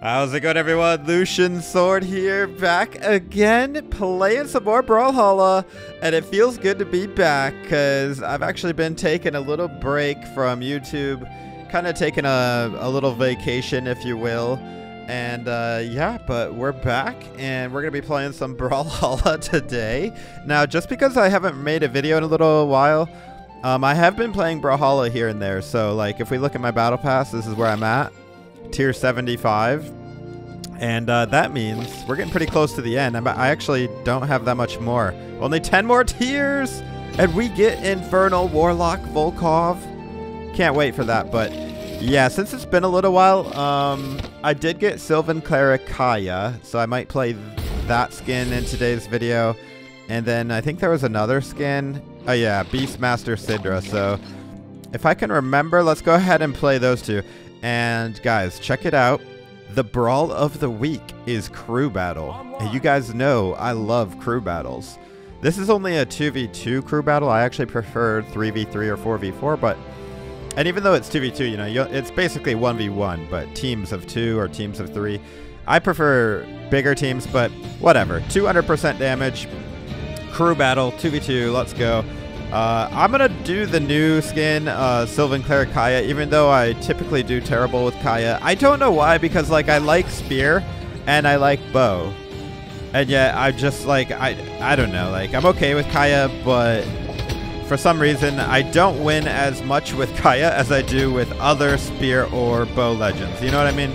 How's it going, everyone? Lucian Sword here, back again, playing some more Brawlhalla, and it feels good to be back, because I've actually been taking a little break from YouTube, kind of taking a, a little vacation, if you will, and uh, yeah, but we're back, and we're going to be playing some Brawlhalla today. Now, just because I haven't made a video in a little while, um, I have been playing Brawlhalla here and there, so like, if we look at my Battle Pass, this is where I'm at tier 75 and uh, that means we're getting pretty close to the end. I'm, actually don't have that much more. Only 10 more tiers! And we get infernal warlock volkov. Can't wait for that but yeah since it's been a little while um, i did get sylvan cleric kaya so i might play that skin in today's video. And then i think there was another skin. Oh yeah beastmaster sidra so if i can remember let's go ahead and play those two and guys, check it out. The brawl of the week is crew battle. And you guys know I love crew battles. This is only a 2v2 crew battle. I actually prefer 3v3 or 4v4, but and even though it's 2v2, you know, it's basically 1v1, but teams of 2 or teams of 3. I prefer bigger teams, but whatever. 200% damage. Crew battle, 2v2, let's go. Uh, I'm to do the new skin, uh, Sylvan Cleric Kaya, even though I typically do terrible with Kaya. I don't know why, because, like, I like Spear and I like Bow. And yet, I just, like, I, I don't know. Like, I'm okay with Kaya, but for some reason, I don't win as much with Kaya as I do with other Spear or Bow Legends. You know what I mean?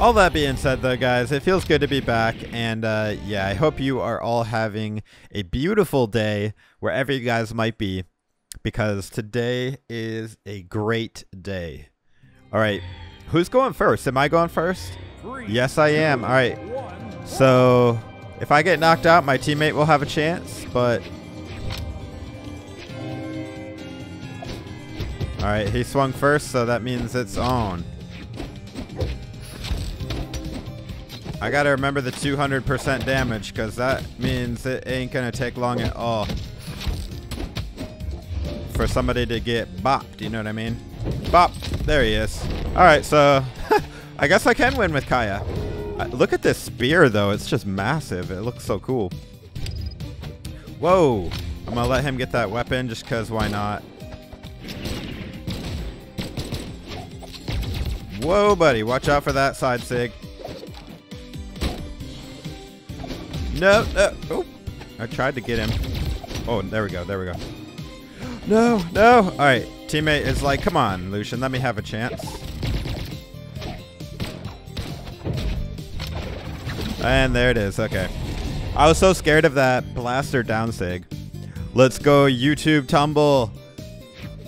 All that being said, though, guys, it feels good to be back. And uh, yeah, I hope you are all having a beautiful day wherever you guys might be, because today is a great day. All right, who's going first? Am I going first? Three, yes, I am. All right. So if I get knocked out, my teammate will have a chance, but. All right, he swung first, so that means it's on. I gotta remember the 200% damage because that means it ain't gonna take long at all for somebody to get bopped, you know what I mean? Bop! There he is. Alright, so I guess I can win with Kaya. look at this spear though, it's just massive. It looks so cool. Whoa! I'm gonna let him get that weapon just because why not? Whoa, buddy, watch out for that side sig. No, no. Oh, I tried to get him. Oh, there we go. There we go. No, no. All right. Teammate is like, come on, Lucian. Let me have a chance. And there it is. Okay. I was so scared of that blaster down sig. Let's go YouTube Tumble.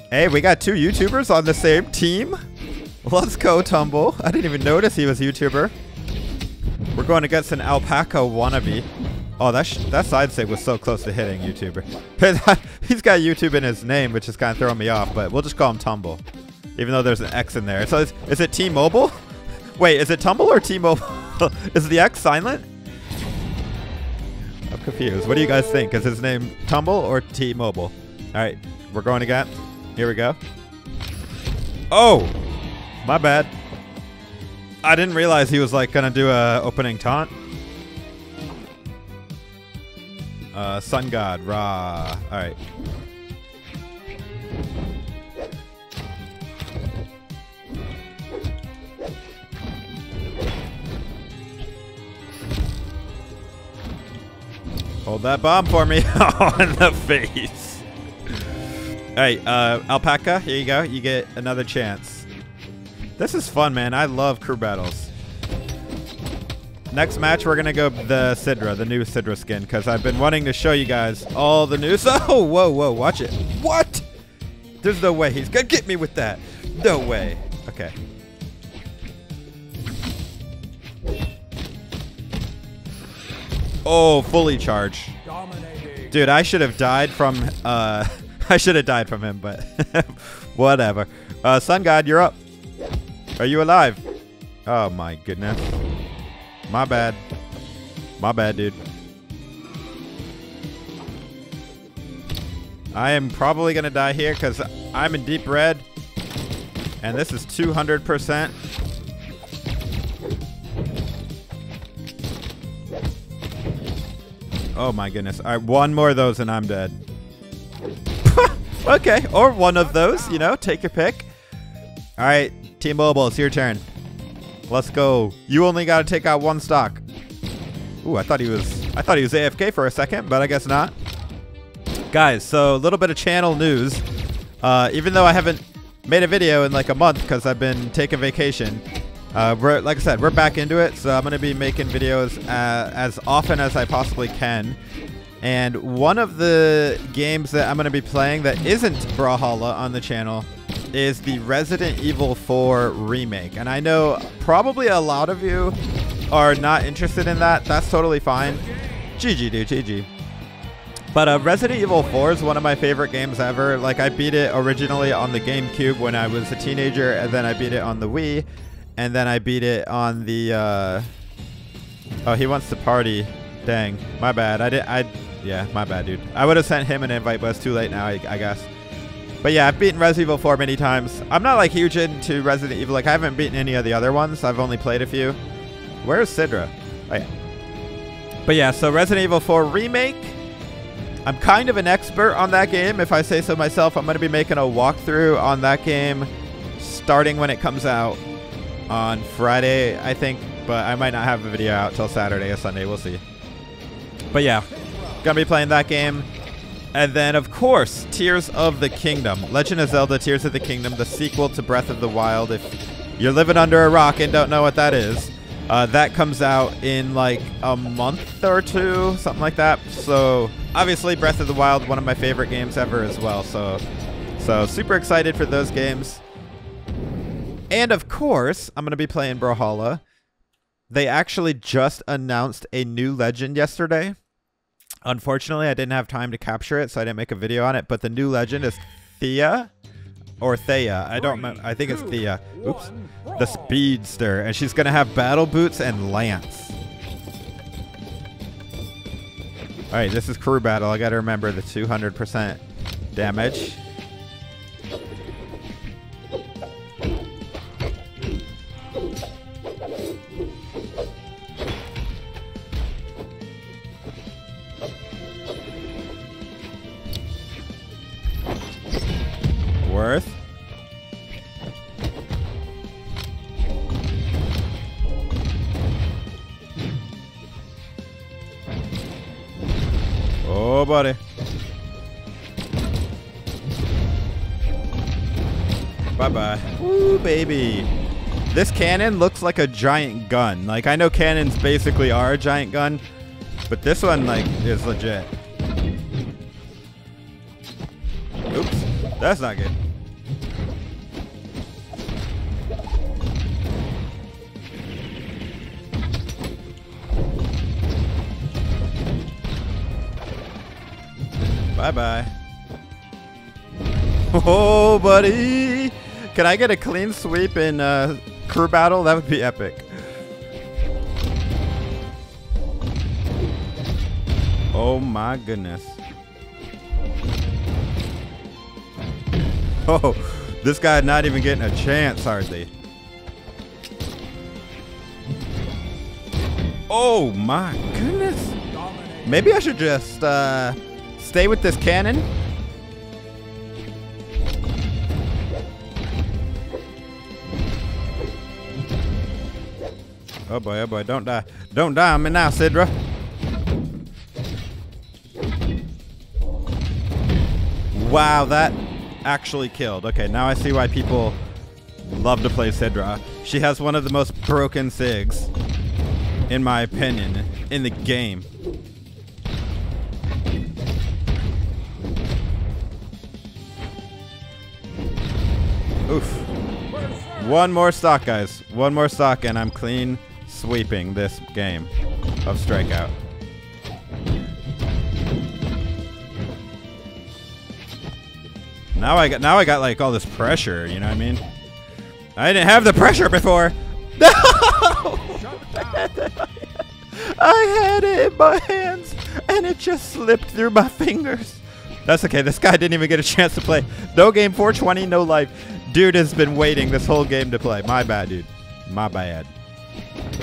Hey, we got two YouTubers on the same team. Let's go Tumble. I didn't even notice he was a YouTuber. We're going against an alpaca wannabe. Oh, that that side sig was so close to hitting YouTuber. He's got YouTube in his name, which is kind of throwing me off, but we'll just call him Tumble. Even though there's an X in there. So is, is it T-Mobile? Wait, is it Tumble or T-Mobile? is the X silent? I'm confused. What do you guys think? Is his name Tumble or T-Mobile? All right, we're going again. Here we go. Oh, my bad. I didn't realize he was like gonna do a opening taunt. Uh, Sun God, Ra. All right. Hold that bomb for me on the face. All right, uh, Alpaca, here you go. You get another chance. This is fun, man. I love crew battles. Next match, we're going to go the Sidra, the new Sidra skin, because I've been wanting to show you guys all the news. Oh, whoa, whoa, watch it. What? There's no way he's going to get me with that. No way. Okay. Oh, fully charged. Dude, I should have died from, uh, I should have died from him, but whatever. Uh, Sun God, you're up. Are you alive? Oh my goodness. My bad. My bad, dude. I am probably gonna die here because I'm in deep red. And this is 200%. Oh my goodness. All right, one more of those and I'm dead. okay, or one of those, you know, take your pick. All right, T-Mobile, it's your turn. Let's go. You only got to take out one stock. Ooh, I thought he was I thought he was AFK for a second, but I guess not. Guys, so a little bit of channel news. Uh, even though I haven't made a video in like a month because I've been taking vacation, uh, we're, like I said, we're back into it, so I'm going to be making videos uh, as often as I possibly can. And one of the games that I'm going to be playing that isn't Brawlhalla on the channel is the Resident Evil 4 remake. And I know probably a lot of you are not interested in that. That's totally fine. GG, dude, GG. But uh, Resident Evil 4 is one of my favorite games ever. Like, I beat it originally on the GameCube when I was a teenager, and then I beat it on the Wii and then I beat it on the. Uh, oh, he wants to party. Dang, my bad. I did. I yeah, my bad, dude. I would have sent him an invite, but it's too late now, I, I, guess. But yeah, I've beaten Resident Evil 4 many times. I'm not like huge into Resident Evil. Like I haven't beaten any of the other ones. I've only played a few. Where's Sidra? Oh yeah. But yeah, so Resident Evil 4 remake. I'm kind of an expert on that game, if I say so myself. I'm going to be making a walkthrough on that game starting when it comes out on Friday, I think, but I might not have a video out till Saturday or Sunday. We'll see. But yeah, gonna be playing that game. And then, of course, Tears of the Kingdom. Legend of Zelda Tears of the Kingdom, the sequel to Breath of the Wild. If you're living under a rock and don't know what that is, uh, that comes out in like a month or two, something like that. So, obviously, Breath of the Wild, one of my favorite games ever as well. So, so super excited for those games. And of course, I'm going to be playing Brawlhalla. They actually just announced a new legend yesterday. Unfortunately, I didn't have time to capture it, so I didn't make a video on it. But the new legend is Thea or Thea. I don't remember. I think it's Thea. Oops. The Speedster. And she's going to have battle boots and lance. All right, this is crew battle. I got to remember the 200% damage. Worth. Oh, buddy. Bye-bye. Ooh, baby. This cannon looks like a giant gun. Like, I know cannons basically are a giant gun, but this one, like, is legit. Oops. That's not good. Bye-bye. Oh, buddy! Can I get a clean sweep in uh, crew battle? That would be epic. Oh my goodness. Oh, this guy not even getting a chance hardly. Oh my goodness. Maybe I should just uh, Stay with this cannon. Oh boy, oh boy, don't die. Don't die on me now, Sidra. Wow, that actually killed. Okay, now I see why people love to play Sidra. She has one of the most broken SIGs, in my opinion, in the game. Oof. One more stock, guys. One more stock, and I'm clean sweeping this game of strikeout. Now I got now I got like all this pressure, you know what I mean? I didn't have the pressure before. No! I had it in my hands and it just slipped through my fingers. That's okay. This guy didn't even get a chance to play. No game 420, no life. Dude has been waiting this whole game to play. My bad, dude. My bad.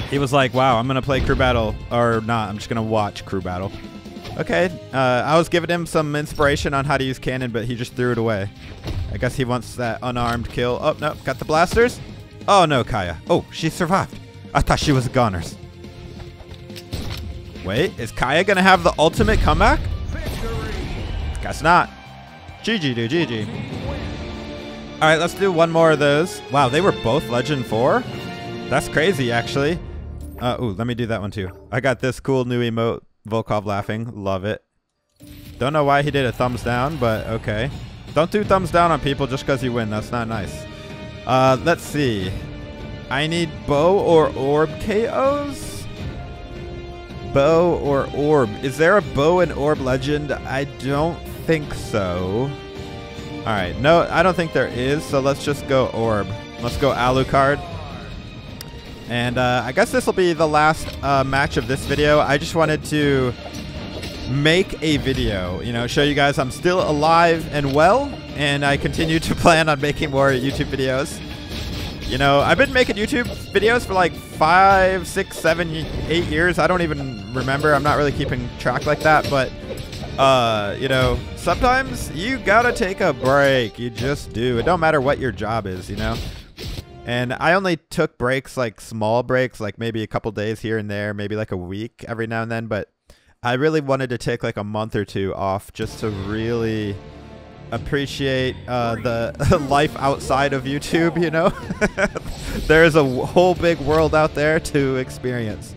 He was like, wow, I'm going to play crew battle. Or not. I'm just going to watch crew battle. Okay, uh, I was giving him some inspiration on how to use cannon, but he just threw it away. I guess he wants that unarmed kill. Oh, no, got the blasters. Oh, no, Kaya. Oh, she survived. I thought she was a goners. Wait, is Kaya going to have the ultimate comeback? Guess not. GG, dude, GG. All right, let's do one more of those. Wow, they were both Legend 4? That's crazy, actually. Uh, ooh, let me do that one too. I got this cool new emote, Volkov laughing. Love it. Don't know why he did a thumbs down, but okay. Don't do thumbs down on people just because you win. That's not nice. Uh, let's see. I need bow or orb KOs? Bow or orb. Is there a bow and orb legend? I don't think so. Alright, no, I don't think there is, so let's just go orb. Let's go Alucard. And uh, I guess this will be the last uh, match of this video. I just wanted to make a video, you know, show you guys I'm still alive and well, and I continue to plan on making more YouTube videos. You know, I've been making YouTube videos for like five, six, seven, eight years. I don't even remember. I'm not really keeping track like that, but uh, you know, sometimes you gotta take a break. You just do. It don't matter what your job is, you know. And I only took breaks, like small breaks, like maybe a couple days here and there, maybe like a week every now and then. But I really wanted to take like a month or two off just to really appreciate uh, the life outside of YouTube, you know? There's a whole big world out there to experience.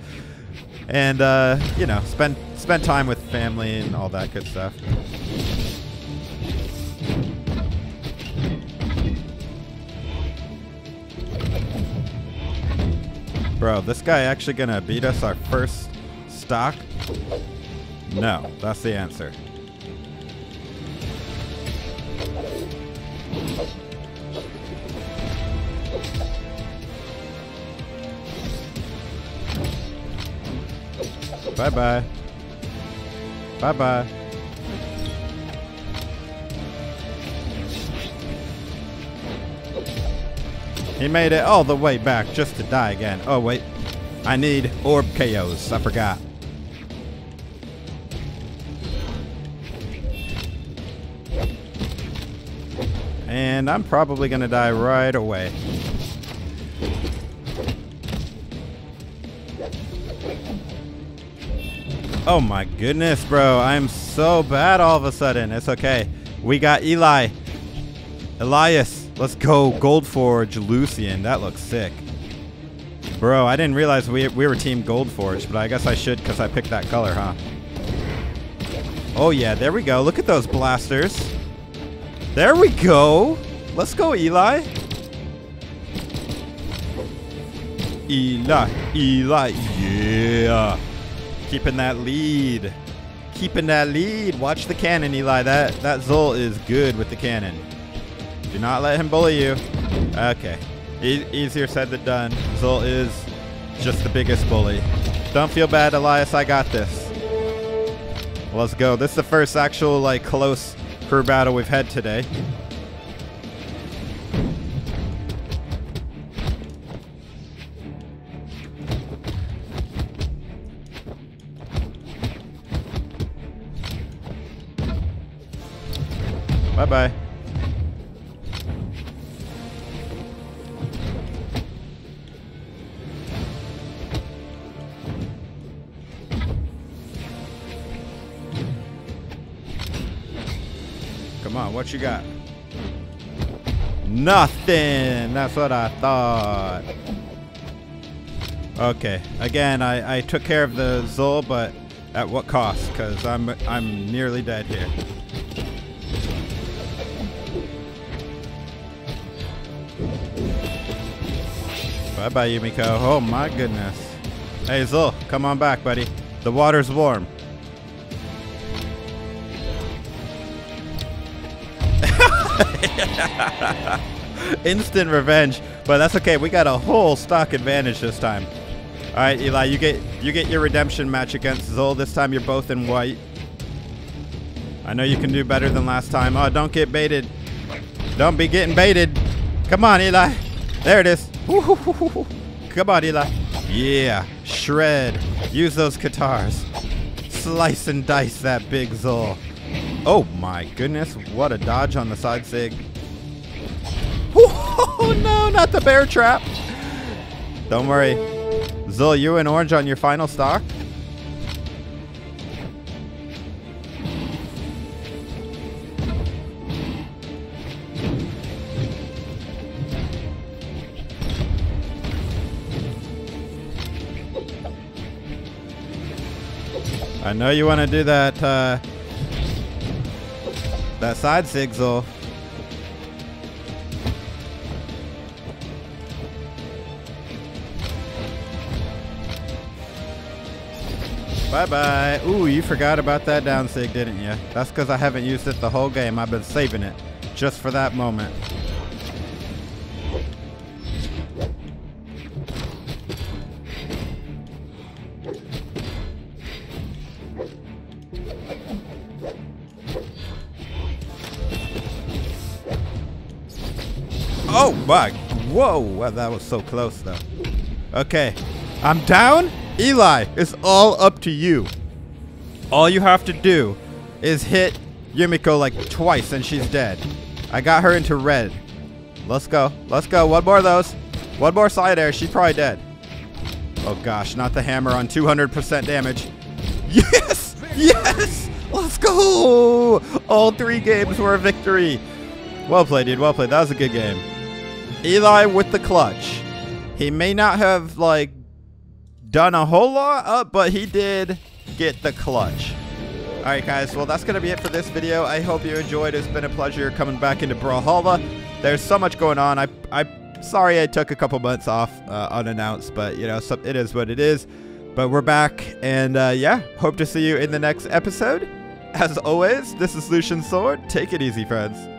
And, uh, you know, spend, spend time with family and all that good stuff. Bro, this guy actually gonna beat us our first stock? No, that's the answer. Bye-bye. Bye-bye. He made it all the way back just to die again. Oh, wait. I need orb KOs. I forgot. And I'm probably going to die right away. Oh my goodness, bro. I'm so bad all of a sudden. It's okay. We got Eli. Elias. Let's go Gold Forge Lucian. That looks sick. Bro, I didn't realize we, we were Team Gold Forge, but I guess I should because I picked that color, huh? Oh, yeah. There we go. Look at those blasters. There we go. Let's go, Eli. Eli. Eli. Yeah. Keeping that lead. Keeping that lead. Watch the cannon, Eli. That, that Zul is good with the cannon. Do not let him bully you. Okay. E easier said than done. Zul is just the biggest bully. Don't feel bad, Elias. I got this. Let's go. This is the first actual, like, close crew battle we've had today. Come on, what you got? Nothing. That's what I thought. Okay. Again, I, I took care of the Zul, but at what cost? Because I'm I'm nearly dead here. Bye bye, Yumiko. Oh my goodness. Hey Zul, come on back, buddy. The water's warm. Instant revenge, but that's okay. We got a whole stock advantage this time. All right, Eli, you get you get your redemption match against Zol. This time you're both in white. I know you can do better than last time. Oh, don't get baited. Don't be getting baited. Come on, Eli. There it is. Come on, Eli. Yeah, shred. Use those katars. Slice and dice that big Zul. Oh my goodness, what a dodge on the side sig. Oh no, not the bear trap. Don't worry. Zul, you and orange on your final stock? I know you want to do that, uh, that side sigil. Bye-bye. Ooh, you forgot about that down sig, didn't you? That's because I haven't used it the whole game. I've been saving it just for that moment. Oh my, whoa, wow, that was so close though. Okay, I'm down. Eli, it's all up to you. All you have to do is hit Yumiko like twice and she's dead. I got her into red. Let's go, let's go, one more of those. One more side air, she's probably dead. Oh gosh, not the hammer on 200% damage. Yes, yes, let's go. All three games were a victory. Well played, dude, well played. That was a good game. Eli with the clutch. He may not have like done a whole lot, uh, but he did get the clutch. All right, guys. Well, that's gonna be it for this video. I hope you enjoyed. It's been a pleasure coming back into Brawlhalla. There's so much going on. I I sorry I took a couple months off uh, unannounced, but you know, so, it is what it is. But we're back, and uh, yeah, hope to see you in the next episode. As always, this is Lucian Sword. Take it easy, friends.